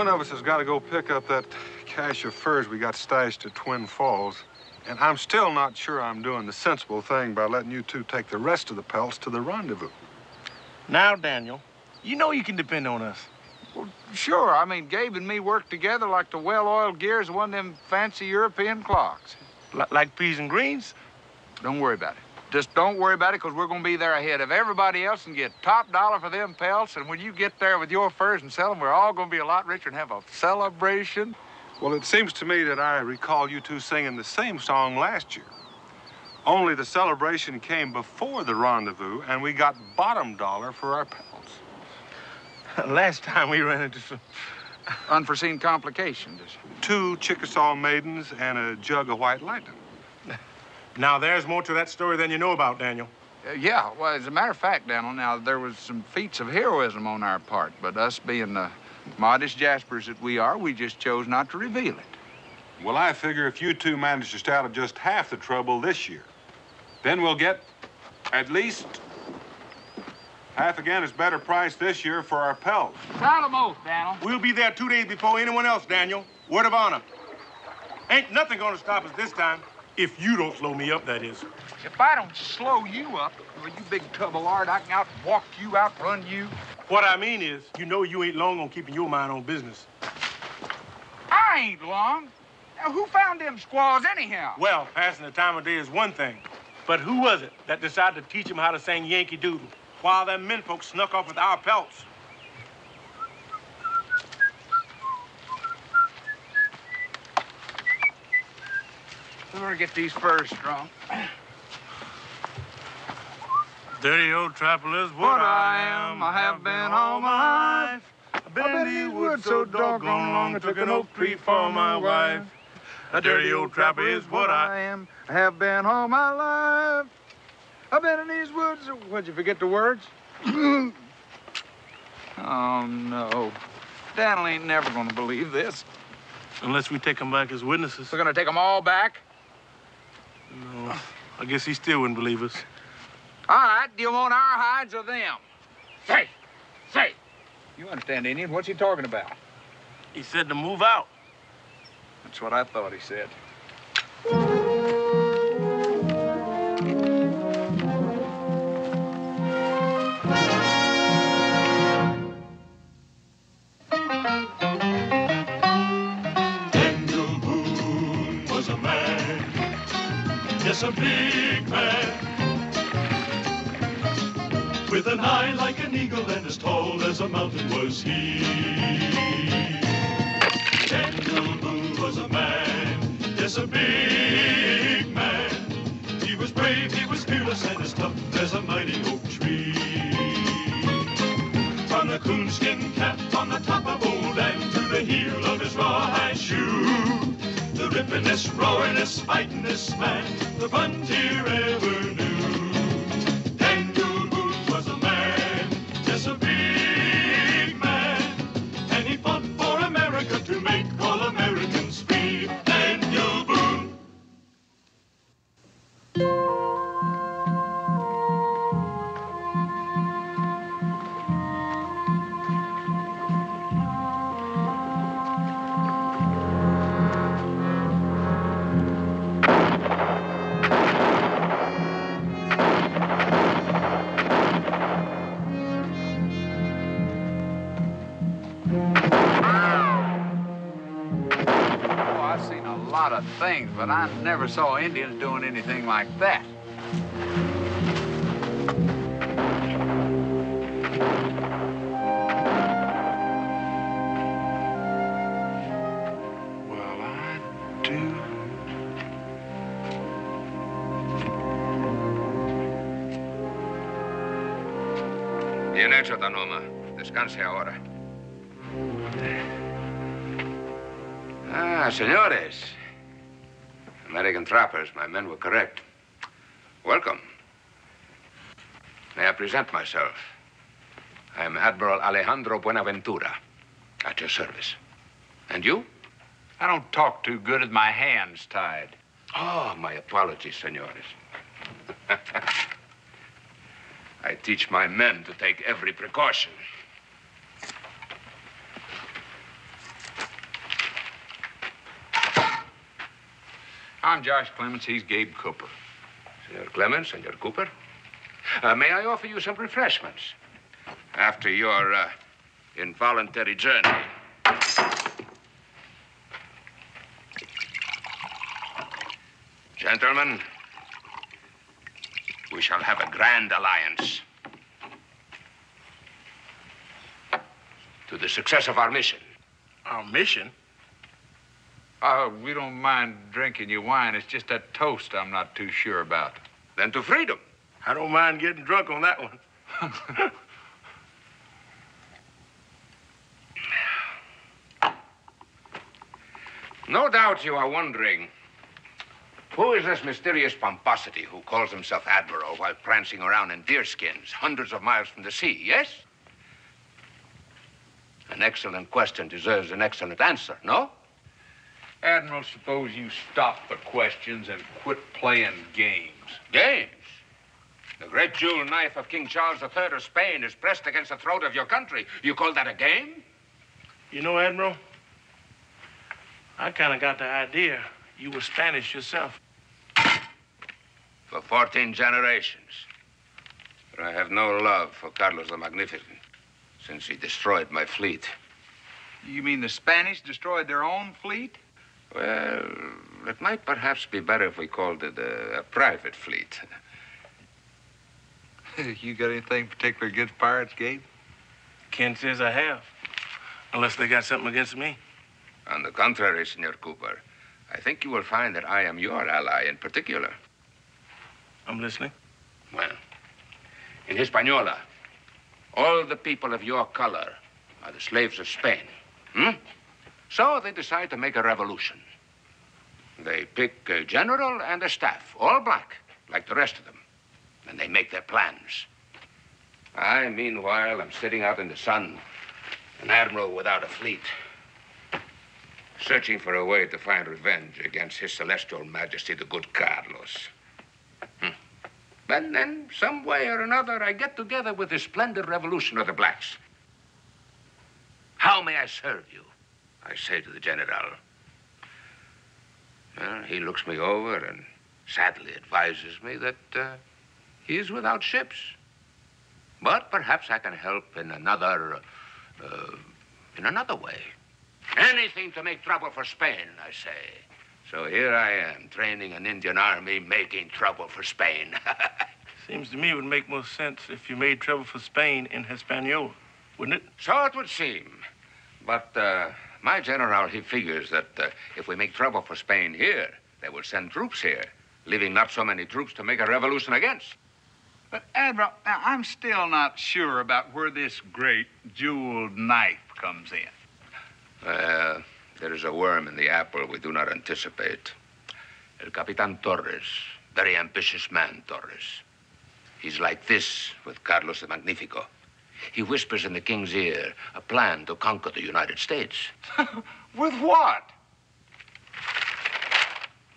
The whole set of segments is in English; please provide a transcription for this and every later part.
One of us has got to go pick up that cache of furs we got stashed at Twin Falls. And I'm still not sure I'm doing the sensible thing by letting you two take the rest of the pelts to the rendezvous. Now, Daniel, you know you can depend on us. Well, sure. I mean, Gabe and me work together like the well-oiled gears of one of them fancy European clocks. L like peas and greens? Don't worry about it. Just don't worry about it, because we're going to be there ahead of everybody else and get top dollar for them pelts. And when you get there with your furs and sell them, we're all going to be a lot richer and have a celebration. Well, it seems to me that I recall you two singing the same song last year. Only the celebration came before the rendezvous, and we got bottom dollar for our pelts. last time we ran into some... Unforeseen complications. Two Chickasaw maidens and a jug of white lightning. Now, there's more to that story than you know about, Daniel. Uh, yeah, well, as a matter of fact, Daniel, now, there was some feats of heroism on our part, but us being the modest Jaspers that we are, we just chose not to reveal it. Well, I figure if you two manage to stay out of just half the trouble this year, then we'll get at least half again as better price this year for our pelts. Solemn oath, Daniel. We'll be there two days before anyone else, Daniel. Word of honor. Ain't nothing gonna stop us this time. If you don't slow me up, that is. If I don't slow you up, well, you big tub of lard, I can outwalk you, outrun you. What I mean is, you know you ain't long on keeping your mind on business. I ain't long. Now, who found them squaws anyhow? Well, passing the time of day is one thing. But who was it that decided to teach them how to sing Yankee Doodle while them men folks snuck off with our pelts? We're gonna get these furs strong. Dirty old trapper is what, I am. I have been all my life. I've been in these woods so doggone long. I took an oak tree for my wife. A dirty old trapper is what I am. I have been all my life. I've been in these woods. What'd you forget the words? oh no. Daniel ain't never gonna believe this. Unless we take them back as witnesses. We're gonna take them all back? No, I guess he still wouldn't believe us. All right, do you want our hides or them? Say, say. You understand, Indian? What's he talking about? He said to move out. That's what I thought he said. Yes, a big man, with an eye like an eagle and as tall as a mountain was he. Boone was a man, yes, a big man. He was brave, he was fearless, and as tough as a mighty oak tree. From the coonskin cap on the top of old Dan to the heel of his rawhide shoe. The rippinest, roaringest, fightingest man the frontier ever knew. Saw Indians doing anything like that. Well, I do. Bien hecho, Tanoma. Descanse ahora. Ah, señores. American trappers, my men were correct. Welcome. May I present myself? I am Admiral Alejandro Buenaventura, at your service. And you? I don't talk too good with my hands tied. Oh, my apologies, senores. I teach my men to take every precaution. I'm Josh Clements. He's Gabe Cooper. Senor Clements, Senor Cooper. Uh, may I offer you some refreshments after your uh, involuntary journey? Gentlemen, we shall have a grand alliance. To the success of our mission. Our mission? Uh, we don't mind drinking your wine. It's just that toast I'm not too sure about. Then to freedom. I don't mind getting drunk on that one. No doubt you are wondering who is this mysterious pomposity who calls himself Admiral while prancing around in deerskins hundreds of miles from the sea, yes? An excellent question deserves an excellent answer, no? Admiral, suppose you stop the questions and quit playing games. Games. The great jewel knife of King Charles III of Spain is pressed against the throat of your country. You call that a game? You know, Admiral, I kind of got the idea you were Spanish yourself. For 14 generations. But I have no love for Carlos the Magnificent since he destroyed my fleet. You mean the Spanish destroyed their own fleet? Well, it might perhaps be better if we called it a, a private fleet. you got anything particular against pirates, Gabe? Ken says I have. Unless they got something against me. On the contrary, Senor Cooper, I think you will find that I am your ally in particular. I'm listening. Well, in Hispaniola, all the people of your color are the slaves of Spain. Hmm? So they decide to make a revolution. They pick a general and a staff, all black, like the rest of them. And they make their plans. I, meanwhile, am sitting out in the sun, an admiral without a fleet, searching for a way to find revenge against His Celestial Majesty the Good Carlos. Hmm. And then, some way or another, I get together with the splendid revolution of the blacks. How may I serve you? I say to the general. Well, he looks me over and sadly advises me that uh, he is without ships. But perhaps I can help in another, uh, in another way. Anything to make trouble for Spain, I say. So here I am, training an Indian army, making trouble for Spain. Seems to me it would make more sense if you made trouble for Spain in Hispaniola, wouldn't it? so it would seem. But uh, my general, he figures that uh, if we make trouble for Spain here, they will send troops here, leaving not so many troops to make a revolution against. But, Admiral, now, I'm still not sure about where this great jeweled knife comes in. Uh, there is a worm in the apple we do not anticipate. El Capitan Torres, very ambitious man, Torres. He's like this with Carlos the Magnifico. He whispers in the king's ear a plan to conquer the United States. With what?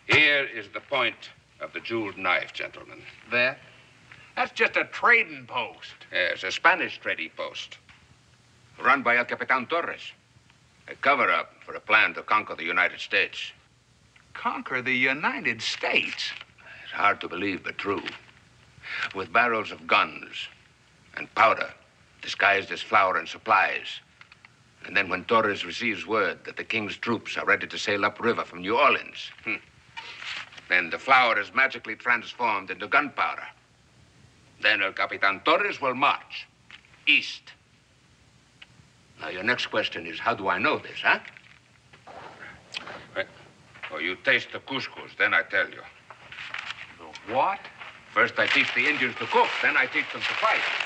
Here is the point of the jeweled knife, gentlemen. There? That's just a trading post. Yes, a Spanish trading post. Run by El Capitan Torres. A cover up for a plan to conquer the United States. Conquer the United States. It's hard to believe, but true. With barrels of guns and powder disguised as flour and supplies. And then when Torres receives word that the king's troops are ready to sail upriver from New Orleans, hmm, then the flour is magically transformed into gunpowder. Then El Capitan Torres will march east. Now, your next question is, how do I know this, huh? Well, oh, you taste the couscous, then I tell you. The what? First, I teach the Indians to cook, then I teach them to fight.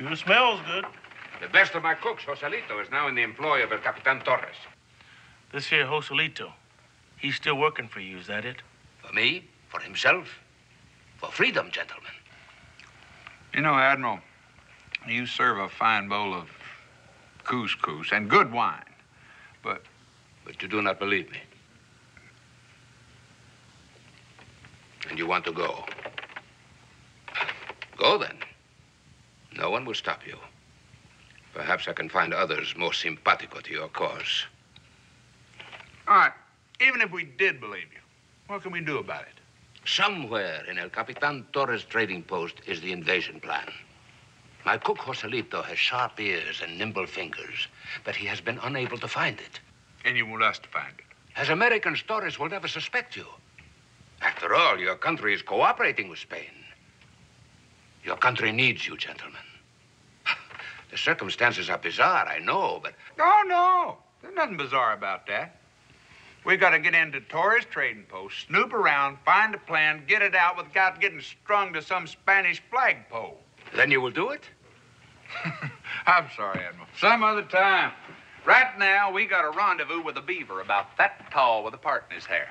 Sure smells good. The best of my cooks, Joselito, is now in the employ of El Capitan Torres. This here Joselito, he's still working for you, is that it? For me, for himself, for freedom, gentlemen. You know, Admiral, you serve a fine bowl of couscous and good wine. But But you do not believe me. And you want to go. Go then. No one will stop you. Perhaps I can find others more simpatico to your cause. All right. Even if we did believe you, what can we do about it? Somewhere in El Capitan Torres' trading post is the invasion plan. My cook Joselito has sharp ears and nimble fingers, but he has been unable to find it. And you want us to find it? As Americans, Torres will never suspect you. After all, your country is cooperating with Spain. Your country needs you, gentlemen. The circumstances are bizarre, I know, but No, no. There's nothing bizarre about that. We've got to get into Torres Trading Post, snoop around, find a plan, get it out without getting strung to some Spanish flagpole. then you will do it? I'm sorry, Admiral. Some other time. Right now, we got a rendezvous with a beaver about that tall with a part in his hair.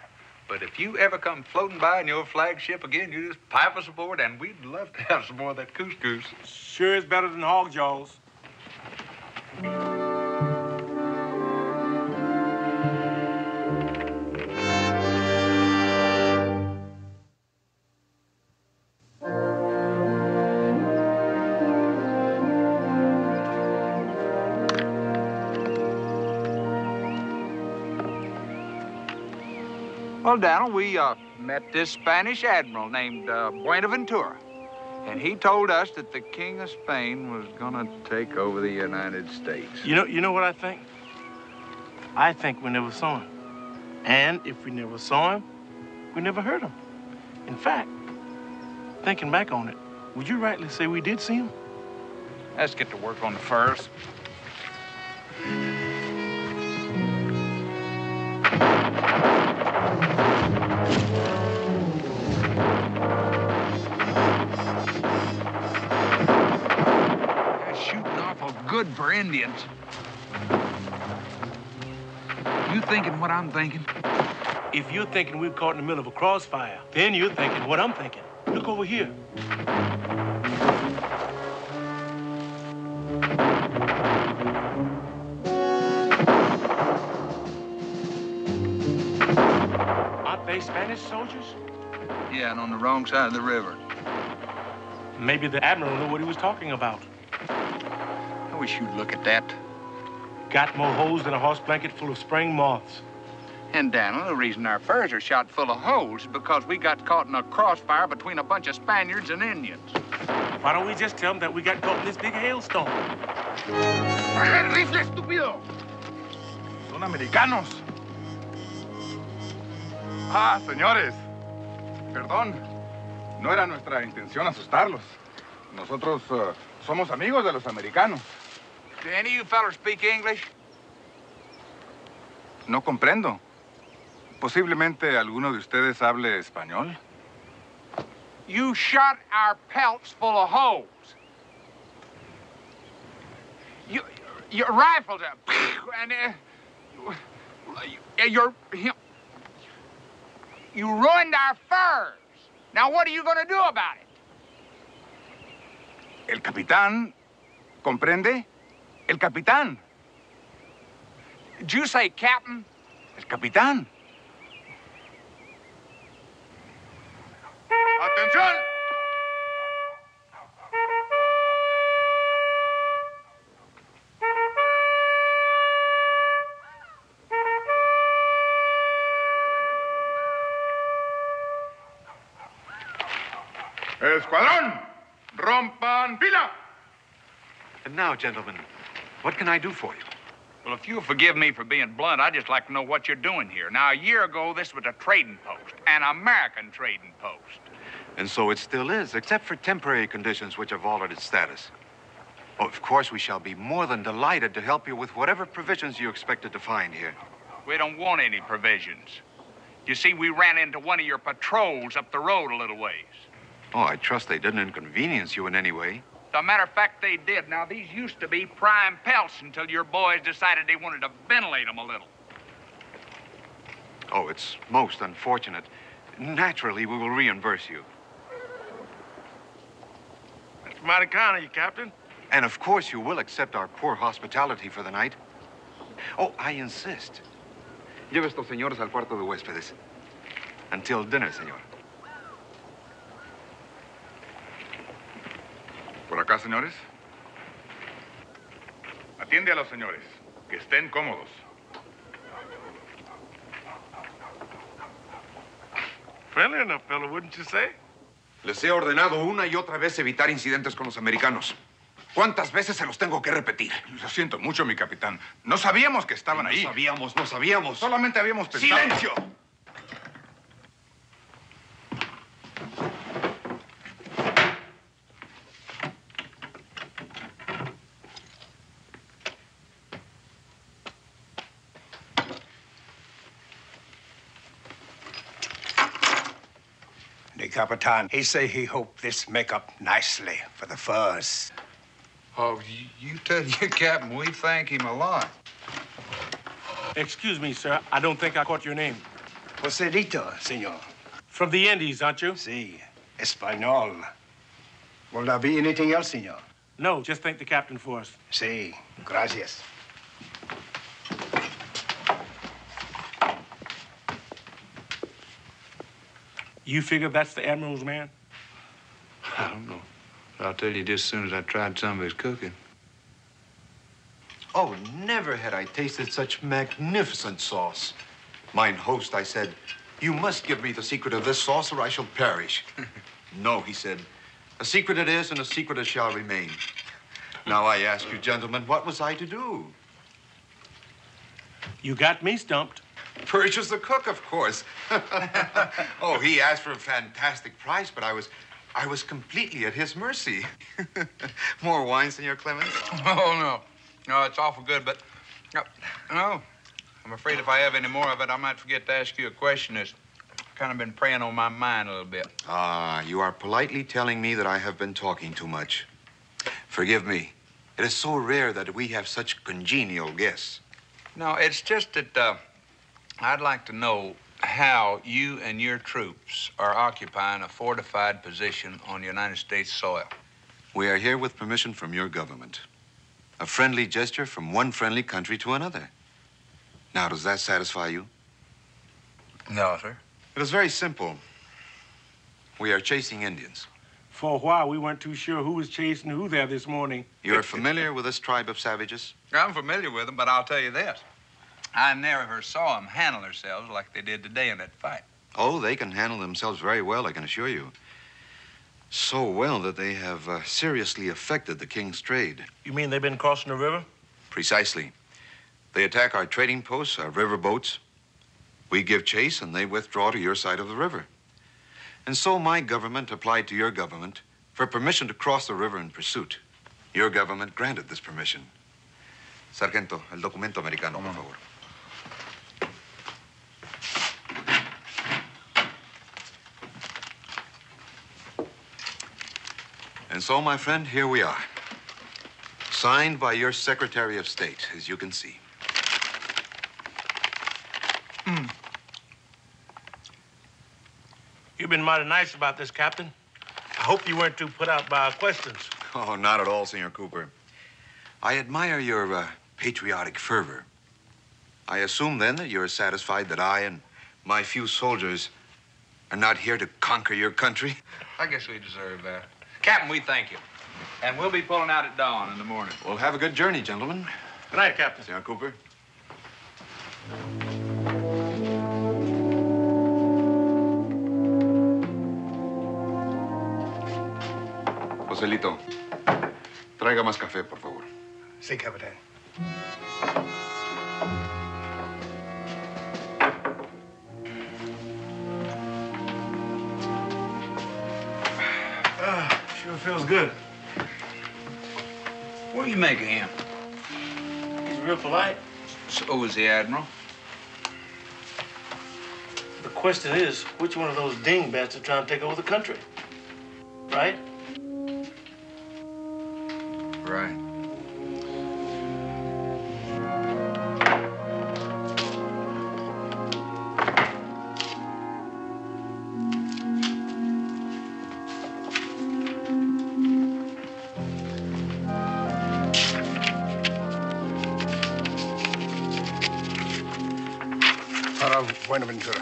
But if you ever come floating by in your flagship again, you just pipe us aboard, and we'd love to have some more of that couscous. Sure is better than hog jaws. Well, Daniel, we uh, met this Spanish admiral named uh, Buenaventura. And he told us that the King of Spain was gonna take over the United States. You know, you know what I think? I think we never saw him. And if we never saw him, we never heard him. In fact, thinking back on it, would you rightly say we did see him? Let's get to work on the furs. Good for Indians. You thinking what I'm thinking? If you're thinking we're caught in the middle of a crossfire, then you're thinking what I'm thinking. Look over here. Aren't they Spanish soldiers? Yeah, and on the wrong side of the river. Maybe the admiral knew what he was talking about. I wish you'd look at that. Got more holes than a horse blanket full of spring moths. And Daniel, the reason our furs are shot full of holes is because we got caught in a crossfire between a bunch of Spaniards and Indians. Why don't we just tell them that we got caught in this big hailstorm? ¡Rifle, estúpido! Son americanos. Ah, señores. Perdón. No era nuestra intención asustarlos. Nosotros eh, somos amigos de los americanos. Do any of you fellas speak English? No comprendo. Posiblemente alguno de ustedes hable español. You shot our pelts full of holes. You, your rifles are, and uh, you, your, you, you ruined our furs. Now what are you going to do about it? El capitán. ¿Comprende? El capitán. Did you say captain? El capitán. ¡Atención! Escuadrón, rompan fila. And now, gentlemen, what can I do for you? Well, if you'll forgive me for being blunt, I'd just like to know what you're doing here. Now, a year ago, this was a trading post, an American trading post. And so it still is, except for temporary conditions which have altered its status. Oh, of course, we shall be more than delighted to help you with whatever provisions you expected to find here. We don't want any provisions. You see, we ran into one of your patrols up the road a little ways. Oh, I trust they didn't inconvenience you in any way. As a matter of fact, they did. Now, these used to be prime pelts until your boys decided they wanted to ventilate them a little. Oh, it's most unfortunate. Naturally, we will reimburse you. That's mighty kind of you, Captain. And of course, you will accept our poor hospitality for the night. Oh, I insist. Lleve estos señores al cuarto de huéspedes. Until dinner, señor. Por acá, señores. Atiende a los señores. Que estén cómodos. Friendly enough fellow, wouldn't you say? Les he ordenado una y otra vez evitar incidentes con los americanos. ¿Cuántas veces se los tengo que repetir? Lo siento mucho, mi capitán. No sabíamos que estaban No ahí. sabíamos, no sabíamos. Solamente habíamos pensado... ¡Silencio! Capitan, he say he hope this make up nicely for the furs. Oh, you, you tell your captain we thank him a lot. Excuse me, sir. I don't think I caught your name. Joselito, senor. From the Indies, aren't you? Si, Espanol. Will there be anything else, senor? No, just thank the captain for us. Si, gracias. You figure that's the Admiral's man? I don't know. But I'll tell you just as soon as I tried some of his cooking. Oh, never had I tasted such magnificent sauce. Mine host, I said, you must give me the secret of this sauce or I shall perish. no, he said, a secret it is and a secret it shall remain. Now I ask you, gentlemen, what was I to do? You got me stumped. Purchase the cook, of course. oh, he asked for a fantastic price, but I was, I was completely at his mercy. More wine, Senor Clements? Oh, no. No, it's awful good, but... No, no. I'm afraid if I have any more of it, I might forget to ask you a question that's kind of been preying on my mind a little bit. Ah, you are politely telling me that I have been talking too much. Forgive me. It is so rare that we have such congenial guests. No, it's just that uh, I'd like to know how you and your troops are occupying a fortified position on United States soil. We are here with permission from your government. A friendly gesture from one friendly country to another. Now, does that satisfy you? No, sir. It is very simple. We are chasing Indians. For a while, we weren't too sure who was chasing who there this morning. You're familiar with this tribe of savages? I'm familiar with them, but I'll tell you this. I never saw them handle themselves like they did today in that fight. Oh, they can handle themselves very well, I can assure you. So well that they have uh, seriously affected the king's trade. You mean they've been crossing the river? Precisely. They attack our trading posts, our river boats. We give chase, and they withdraw to your side of the river. And so my government applied to your government for permission to cross the river in pursuit. Your government granted this permission. Sargento, el documento americano, por favor. And so, my friend, here we are. Signed by your Secretary of State, as you can see. You've been mighty nice about this, Captain. I hope you weren't too put out by our questions. Oh, not at all, Senor Cooper. I admire your uh, patriotic fervor. I assume then that you're satisfied that I and my few soldiers are not here to conquer your country. I guess we deserve that. Captain, we thank you. And we'll be pulling out at dawn in the morning. Well, have a good journey, gentlemen. Good night, Captain. Senor Cooper. Joselito, traiga más café, por favor. Si, Capitan. Feels good. What do you make of him? He's real polite. So is the Admiral. The question is, which one of those dingbats are trying to take over the country? Right? Right. Para Buenaventura.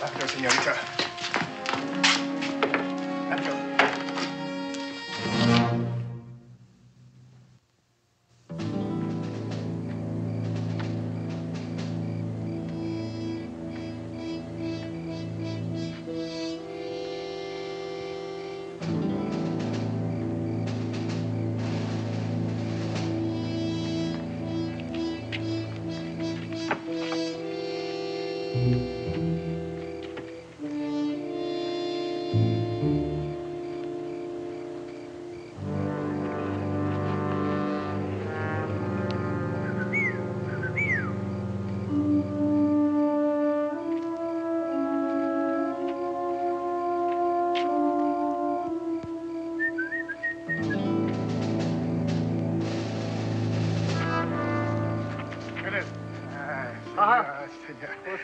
Rápido, señorita.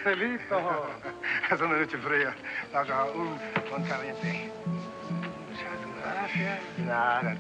Marcelito. Esa noche fría. um, un montamente. Muchas gracias. Nada.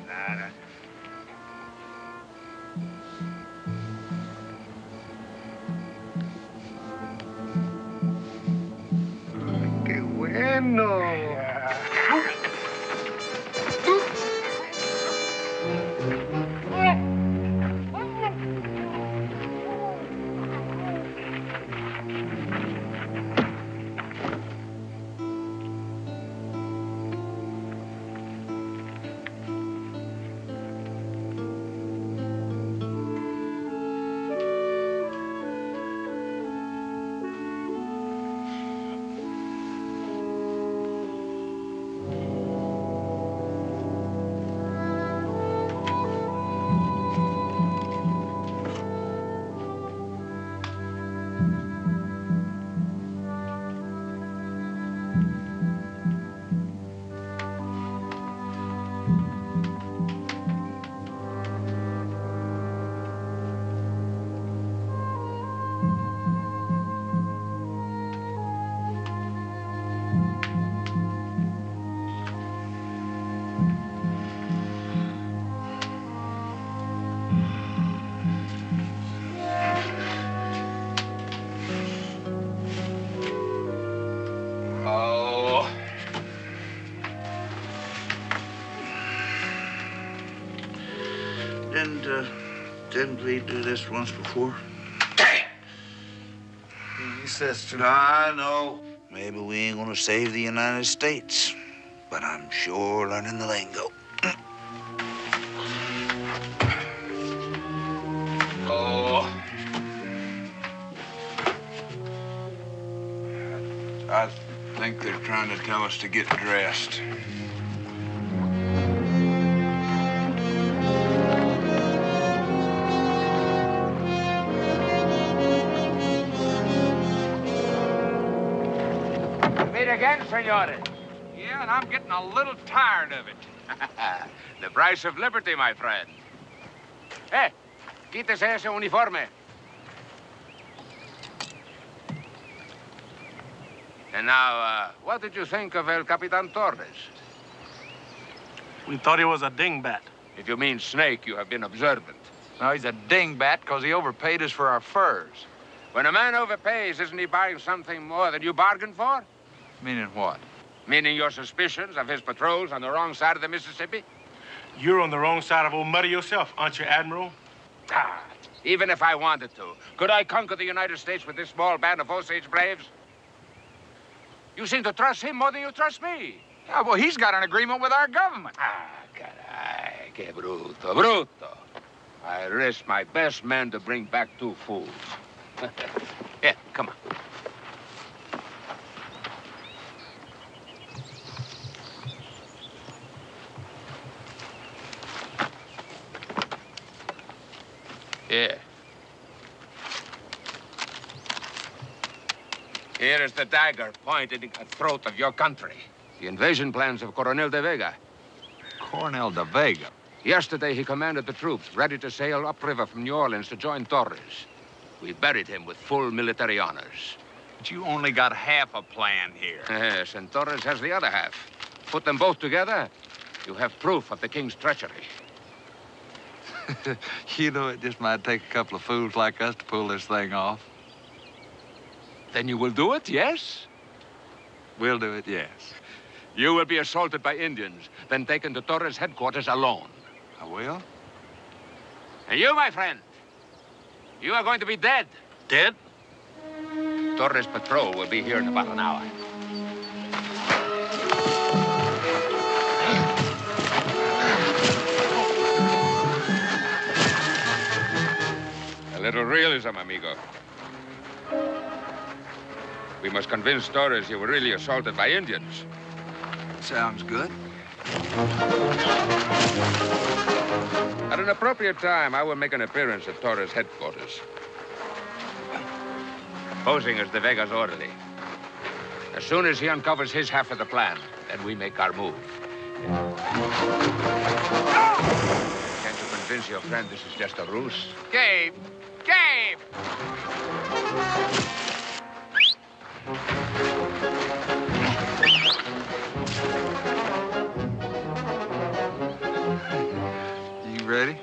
Didn't we do this once before? He says to me. I know. Maybe we ain't gonna save the United States, but I'm sure learning the lingo. Oh. I think they're trying to tell us to get dressed. Meet again, senores. Yeah, and I'm getting a little tired of it. the price of liberty, my friend. Eh, quítese ese uniforme. And now, uh, what did you think of El Capitan Torres? We thought he was a dingbat. If you mean snake, you have been observant. No, he's a dingbat because he overpaid us for our furs. When a man overpays, isn't he buying something more than you bargained for? Meaning what? Meaning your suspicions of his patrols on the wrong side of the Mississippi? You're on the wrong side of old Muddy yourself, aren't you, Admiral? Ah, even if I wanted to, could I conquer the United States with this small band of Osage braves? You seem to trust him more than you trust me. Yeah, well, he's got an agreement with our government. Ah, caray, que bruto, bruto. I risked my best men to bring back two fools. Here, come on. Here. Here is the dagger pointed at the throat of your country. The invasion plans of Coronel de Vega. Cornel de Vega. Yesterday, he commanded the troops ready to sail upriver from New Orleans to join Torres. We buried him with full military honors. But you only got half a plan here. Yes, and Torres has the other half. Put them both together, you have proof of the king's treachery. you know, it just might take a couple of fools like us to pull this thing off. Then you will do it, yes? We'll do it, yes. You will be assaulted by Indians, then taken to Torres' headquarters alone. I will? And you, my friend, you are going to be dead. Dead? Torres' patrol will be here in about an hour. Little realism, amigo. We must convince Torres you were really assaulted by Indians. Sounds good. At an appropriate time, I will make an appearance at Torres' headquarters. Posing as the Vega's orderly. As soon as he uncovers his half of the plan, then we make our move. Can't you convince your friend this is just a ruse? Gabe, Gabe! You ready?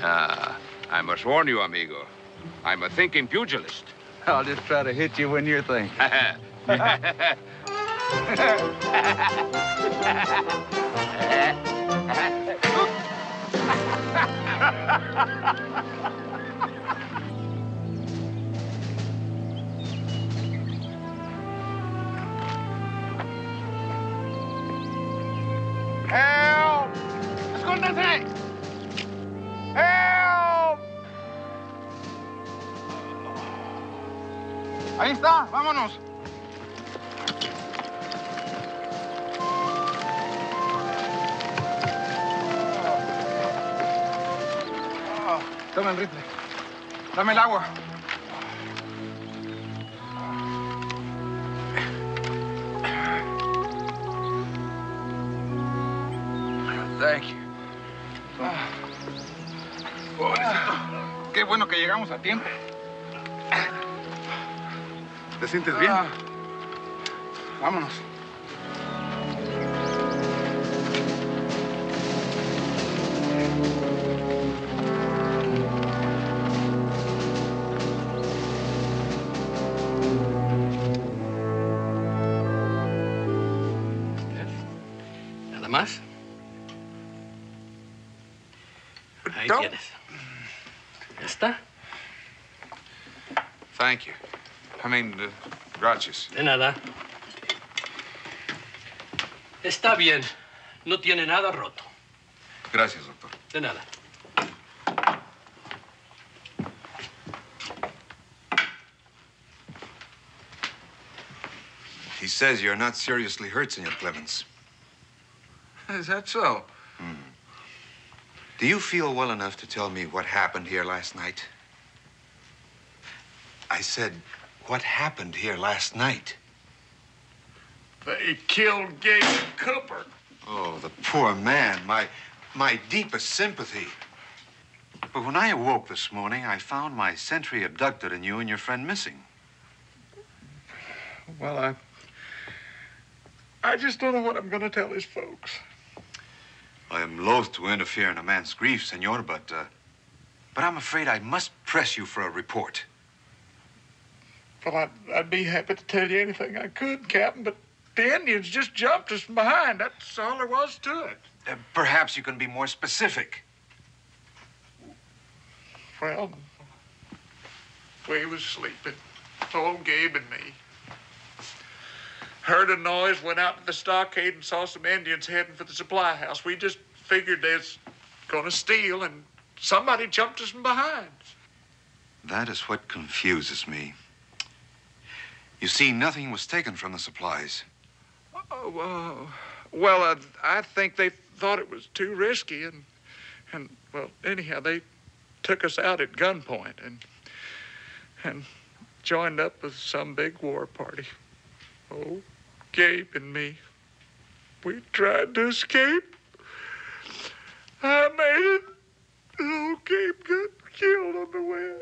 Ah, I must warn you, amigo. I'm a thinking pugilist. I'll just try to hit you when you're thinking. ¡Help! ¡Escóndanse! ¡Help! Ahí está, vámonos. Ah, Toma el rifle. Dame el agua. Llegamos a tiempo. ¿Te sientes bien? Vámonos. Gracias. De nada. Está bien. No tiene nada roto. Gracias, doctor. De nada. He says you're not seriously hurt, Senor Clements. Is that so? Hmm. Do you feel well enough to tell me what happened here last night? I said, what happened here last night? They killed Gabe Cooper. Oh, the poor man. My, my deepest sympathy. But when I awoke this morning, I found my sentry abducted and you and your friend missing. Well, I. I just don't know what I'm going to tell his folks. I am loath to interfere in a man's grief, senor, but, uh, but I'm afraid I must press you for a report. Well, I'd, I'd be happy to tell you anything I could, Captain, but the Indians just jumped us from behind. That's all there was to it. Uh, perhaps you can be more specific. Well, we was sleeping, old Gabe and me. Heard a noise, went out to the stockade and saw some Indians heading for the supply house. We just figured they was gonna steal, and somebody jumped us from behind. That is what confuses me. You see, nothing was taken from the supplies. Oh, uh, well, uh, I think they thought it was too risky, and and well, anyhow, they took us out at gunpoint and and joined up with some big war party. Oh, Gabe and me, we tried to escape. I made it. Oh, Gabe got killed on the way.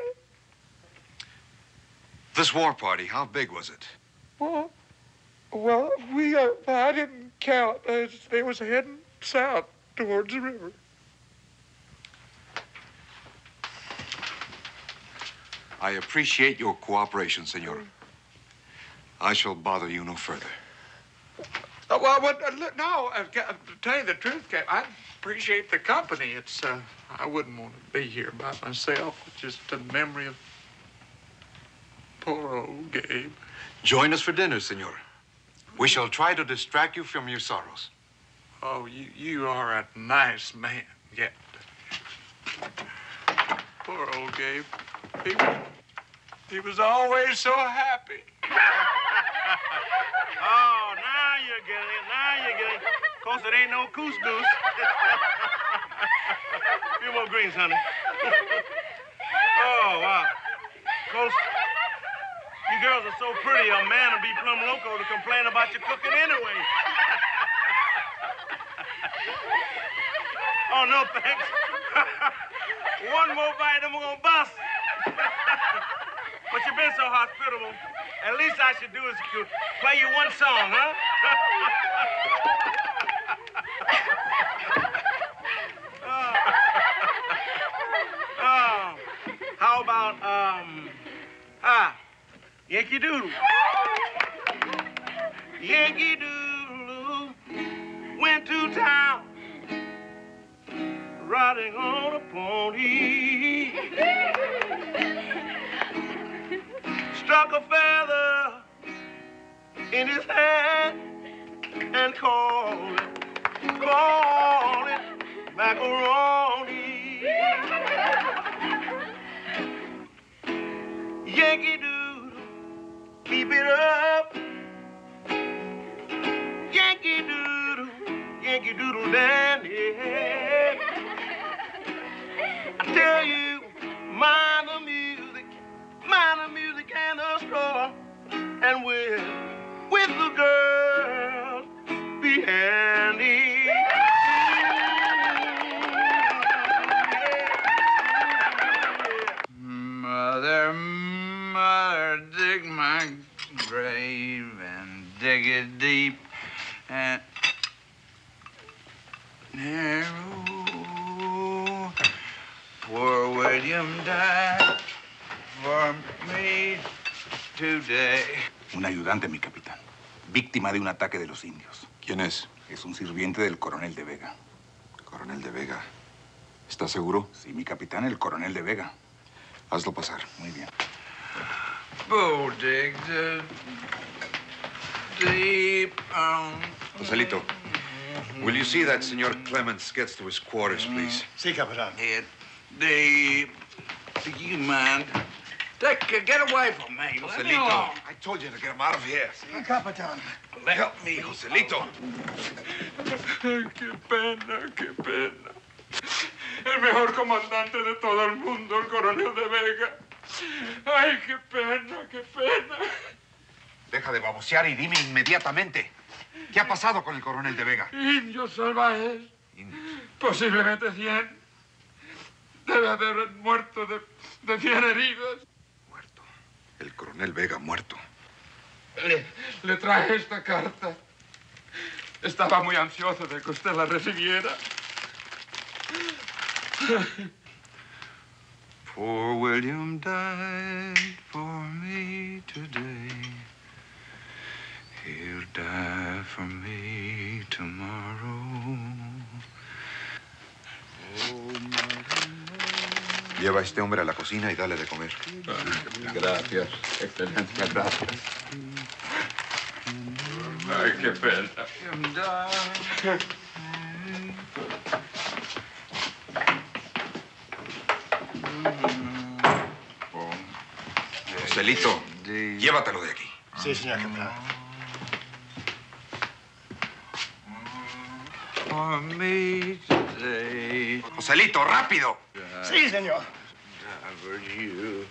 This war party, how big was it? Well, well, we uh, I didn't count. Uh, they was heading south towards the river. I appreciate your cooperation, senor. I shall bother you no further. Uh, well, what, uh, look, no, uh, uh, to tell you the truth, Cap, I appreciate the company. It's, uh, I wouldn't want to be here by myself. It's just a memory of poor old Gabe. Join us for dinner, senor. We shall try to distract you from your sorrows. Oh, you, you are a nice man, yet. Poor old Gabe. He, was- he was always so happy. Oh, now you're getting it. Now you're getting it. Of course, it ain't no couscous. Few more greens, honey. oh, wow. Of course, you girls are so pretty, a man would be plumb loco to complain about your cooking anyway. oh, no, thanks. One more bite, and we're gonna bust. but you've been so hospitable. At least I should do is play you one song, huh? oh. oh. How about, um, ah, Yankee Doodle? Yankee Doodle went to town riding on a pony. Struck a feather in his hand and called it, called it macaroni. Yankee Doodle, keep it up. Yankee Doodle, Yankee Doodle dandy. I tell you, it deep and narrow. Poor William died for me today. Un ayudante, mi capitán. Víctima de un ataque de los indios. ¿Quién es? Es un sirviente del coronel de Vega. Coronel de Vega. ¿Estás seguro? Sí, mi capitán, el coronel de Vega. Hazlo pasar. Muy bien. The deep. Um, Joselito, will you see that Senor Clements gets to his quarters, please? Sí, capitán. it deep. Do you mind? Take, get away from me. Let me Joselito, alone. I told you to get him out of here. Sí, capitán. Help me, Joselito. Qué pena, qué pena. El mejor comandante de todo el mundo, el coronel de Vega. Ay, qué pena, qué pena. Deja de babosear y dime inmediatamente. ¿Qué ha pasado con el coronel de Vega? Indios salvajes. Posiblemente 100. Debe haber muerto de, de 100 heridos. Muerto. El coronel Vega muerto. Le, le traje esta carta. Estaba muy ansioso de que usted la recibiera. Poor William died for me today. He'll die for me tomorrow. Lleva a este hombre a la cocina y dale de comer. Gracias, excelencia, gracias. Ay, qué pena. Joselito, llévatelo de aquí. Sí, señor capitán. Joselito, rápido. Sí, señor. For you.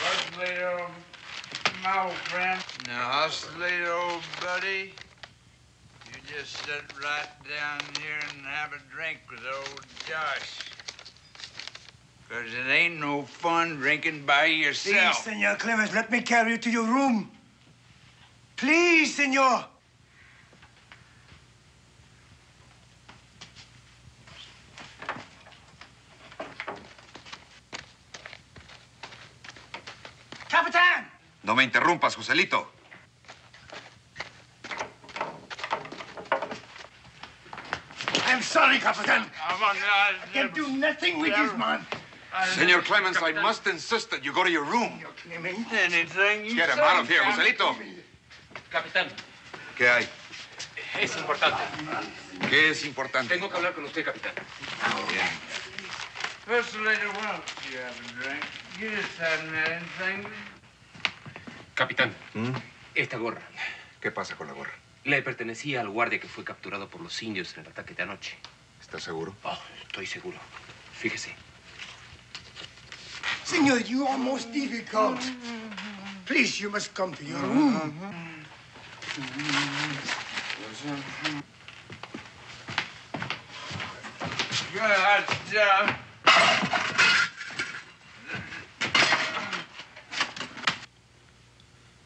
What's little, my old friend? Now, us old buddy. You just sit right down here and have a drink with old Josh. Because it ain't no fun drinking by Please, yourself. Senor Clements, let me carry you to your room. Please, senor. Capitán! No me interrumpas, Joselito. I'm sorry, Capitán. Come on, I I can do nothing with this man. Senor Clements, I must insist that you go to your room. Senor Clements. Anything you Get him say, out of here, Captain. Joselito. Capitán, ¿Qué hay? es importante. ¿Qué es importante? Tengo que hablar con usted, capitán. Anything. Capitán, ¿Mm? esta gorra ¿Qué pasa con la gorra? le pertenecía al guardia que fue capturado por los indios en el ataque de anoche. ¿Estás seguro? Oh, estoy seguro. Fíjese. Senor, you are most difficult. Please, you must come to your room. Job.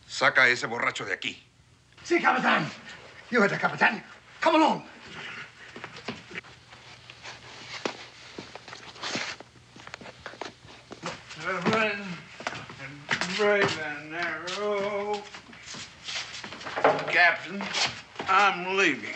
Saca a ese borracho de aquí. Sí, Capitán. You are the Capitán. Come along. Right, right and narrow. Captain, I'm leaving.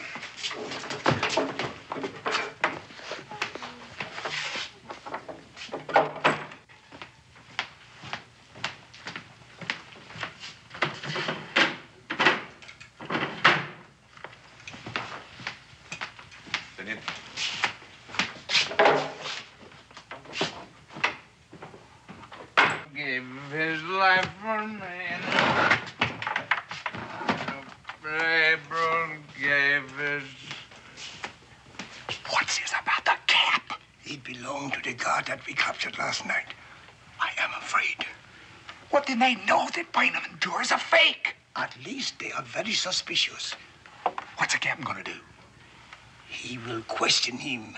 Teniente. Gave his life for me. April gave his. What's this about the cap? It belonged to the guard that we captured last night. I am afraid. What did they know that Buenaventura is a fake? At least they are very suspicious. What's the captain gonna do? He will question him.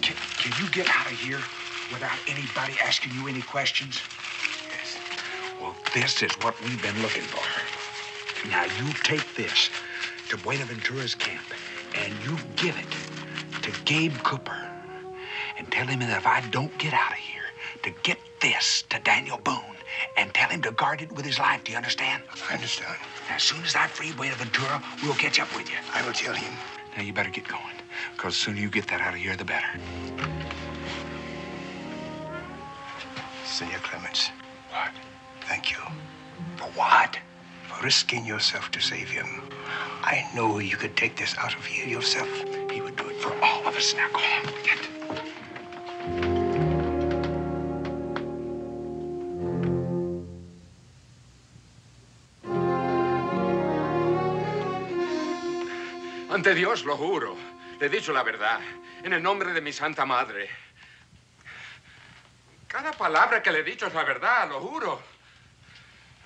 Can, can you get out of here without anybody asking you any questions? Yes. Well, this is what we've been looking for. Now, you take this to Buenaventura's camp and you give it to Gabe Cooper and tell him that if I don't get out of here, to get this to Daniel Boone and tell him to guard it with his life. Do you understand? I understand. As soon as I free Buenaventura, we'll catch up with you. I will tell him. Now, you better get going, because the sooner you get that out of here, the better. Senor Clements, What? thank you For what? for risking yourself to save him. I know you could take this out of here yourself. He would do it for all of us. Now, go on. Get. Ante Dios, lo juro. Le he dicho la verdad. En el nombre de mi santa madre. Cada palabra que le he dicho es la verdad, lo juro.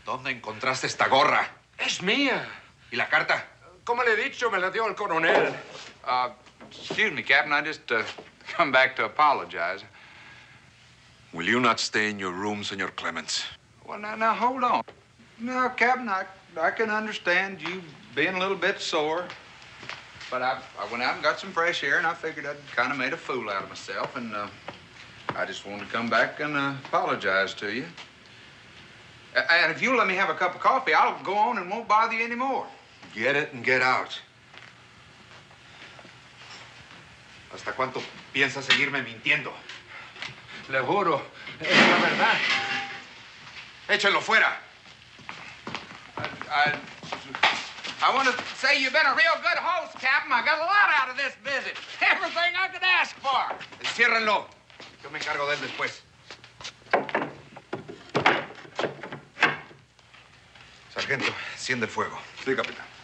¿Dónde encontraste esta gorra? Es mía. ¿Y la carta? Como le he dicho, me la dio el coronel. Uh, excuse me, Captain. I just uh, come back to apologize. Will you not stay in your room, Senor Clemens? Well, now, now, hold on. No, Captain, I, I can understand you being a little bit sore. But I, I went out and got some fresh air, and I figured I'd kind of made a fool out of myself, and uh, I just wanted to come back and uh, apologize to you. And if you'll let me have a cup of coffee, I'll go on and won't bother you anymore. Get it and get out. ¿Hasta cuánto piensas seguirme mintiendo? Le juro, es la verdad. Échalo fuera. I, I want to say you've been a real good host, Captain. I got a lot out of this visit. Everything I could ask for. Enciérrenlo. Yo me encargo de él después. Sargento, enciende el fuego. Sí, capitán.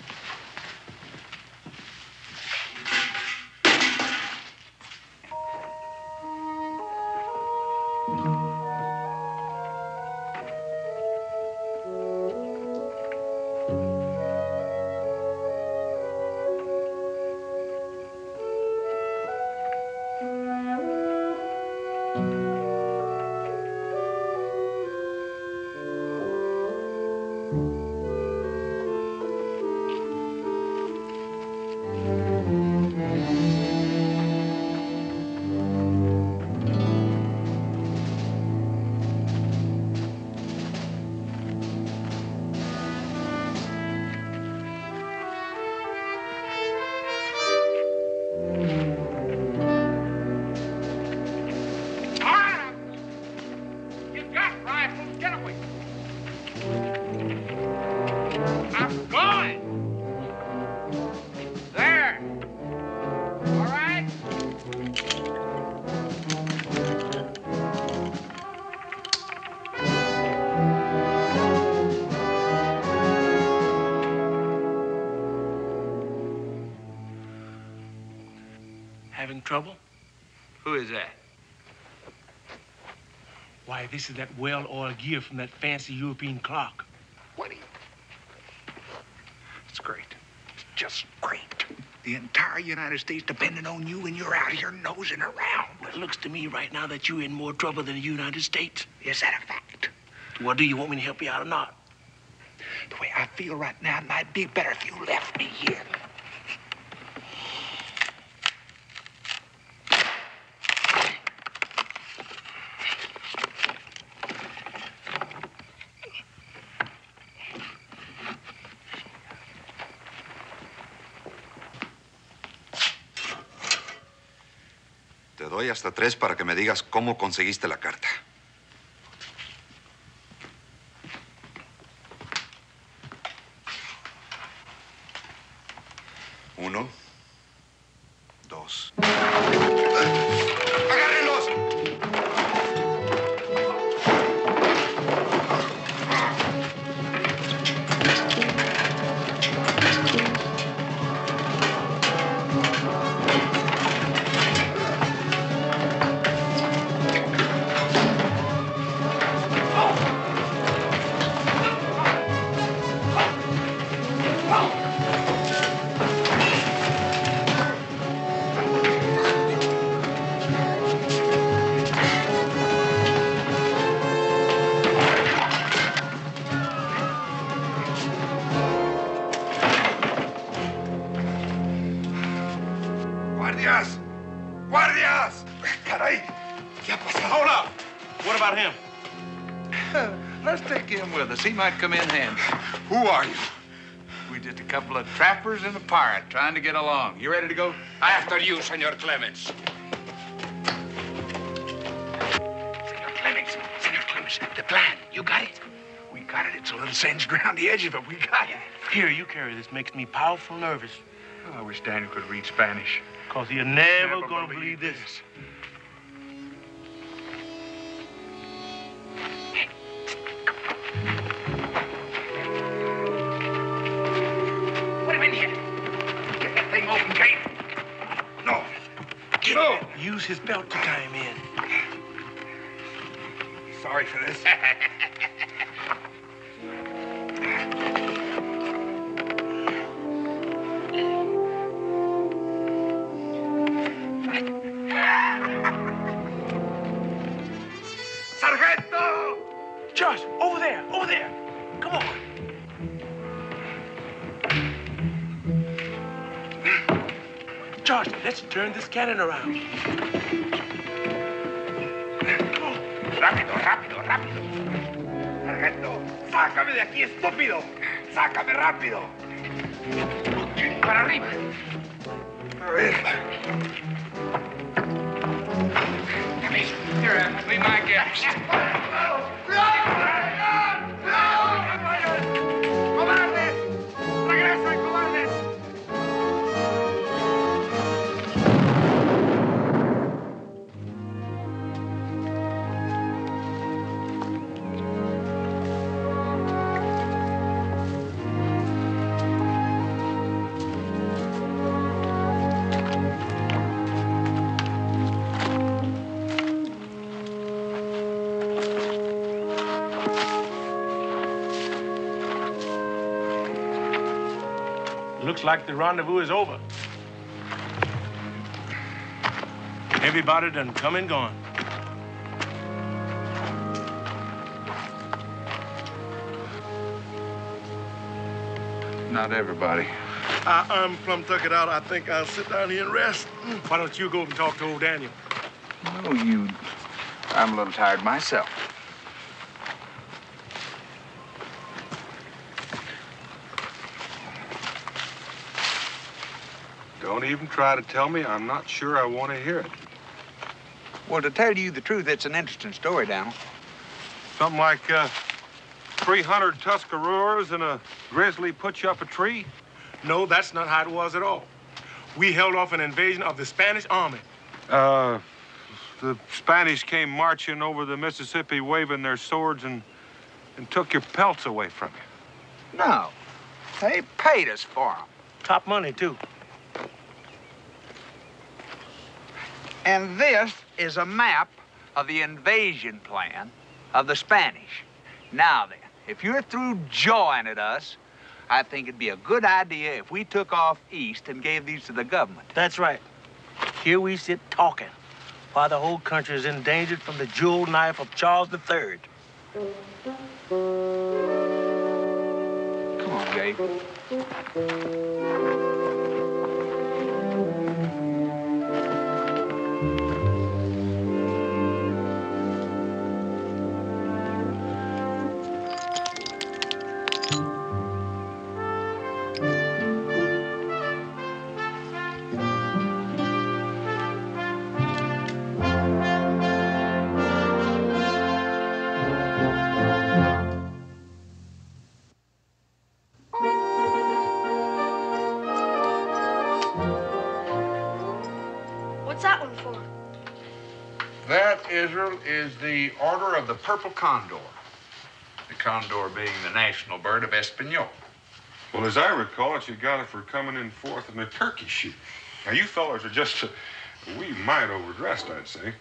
This is that well-oiled gear from that fancy European clock. What do you... It's great. It's just great. The entire United States depending on you, and you're out here nosing around. Well, it looks to me right now that you're in more trouble than the United States. Is that a fact? Well, do you want me to help you out or not? The way I feel right now, it might be better if you left me here. Hasta tres para que me digas cómo conseguiste la carta. He might come in handy. Who are you? We're just a couple of trappers and a pirate trying to get along. You ready to go? After you, Senor Clements. Senor Clements, Senor Clements, the plan, you got it? We got it. It's a little singed around the edges, but we got it. Here, you carry this. Makes me powerful nervous. Oh, I wish Daniel could read Spanish. Cause you're never, gonna believe this. Put Use his belt to tie him in. Sorry for this. turn this cannon around. Rápido, rápido, rápido. Sargento, sácame de aquí, estúpido. Sácame rápido. Para arriba. A ver. Here, be my guest. Looks like the rendezvous is over. Everybody done come and gone. Not everybody. I, I'm plumb tuck it out. I think I'll sit down here and rest. Why don't you go and talk to old Daniel? No, you. I'm a little tired myself. Don't even try to tell me. I'm not sure I want to hear it. Well, to tell you the truth, it's an interesting story, Daniel. Something like uh, 300 Tuscaroras and a grizzly put you up a tree? No, that's not how it was at all. We held off an invasion of the Spanish army. Uh, the Spanish came marching over the Mississippi waving their swords and, and took your pelts away from you. No. They paid us for them. Top money, too. And this is a map of the invasion plan of the Spanish. Now then, if you're through jawing at us, I think it'd be a good idea if we took off east and gave these to the government. That's right. Here we sit talking while the whole country is endangered from the jewel knife of Charles III. Come on, Gabe. Is the Order of the Purple Condor. The condor being the national bird of Espanol. Well, as I recall it, you got it for coming in fourth in the turkey shoot. Now, you fellas are just wee mite overdressed, I'd say.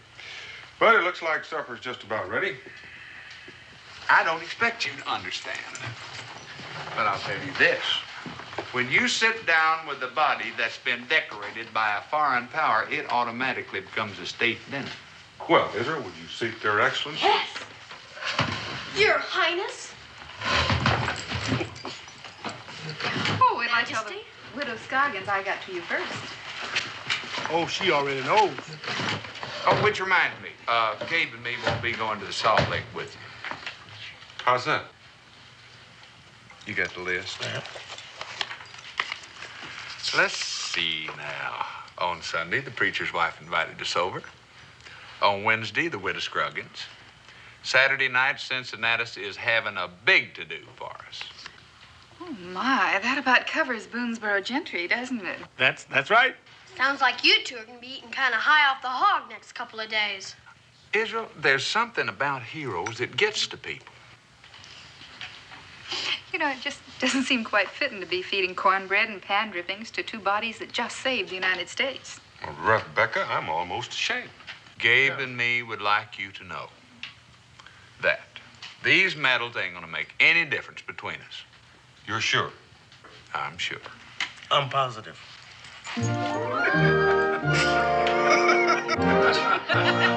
But it looks like supper's just about ready. I don't expect you to understand. But I'll tell you this. When you sit down with a body that's been decorated by a foreign power, it automatically becomes a state dinner. Well, Israel, would you seat their excellency? Yes. Your Highness. Oh, wait till I tell the Widow Scoggins I got to you first. Oh, she already knows. Oh, which reminds me, uh, Gabe and me won't be going to the Salt Lake with you. How's that? You got the list? Yeah. Let's see now. On Sunday, the preacher's wife invited us over. On Wednesday, the widow Scruggins. Saturday night, Cincinnati is having a big to do for us. Oh, my. That about covers Boonesboro gentry, doesn't it? That's that's right. Sounds like you two are gonna be eating kind of high off the hog next couple of days. Israel, there's something about heroes that gets to people. You know, it just doesn't seem quite fitting to be feeding cornbread and pan drippings to two bodies that just saved the United States. Well, Rebecca, I'm almost ashamed. Gabe and me would like you to know that these medals ain't gonna make any difference between us. You're sure? I'm sure. I'm positive.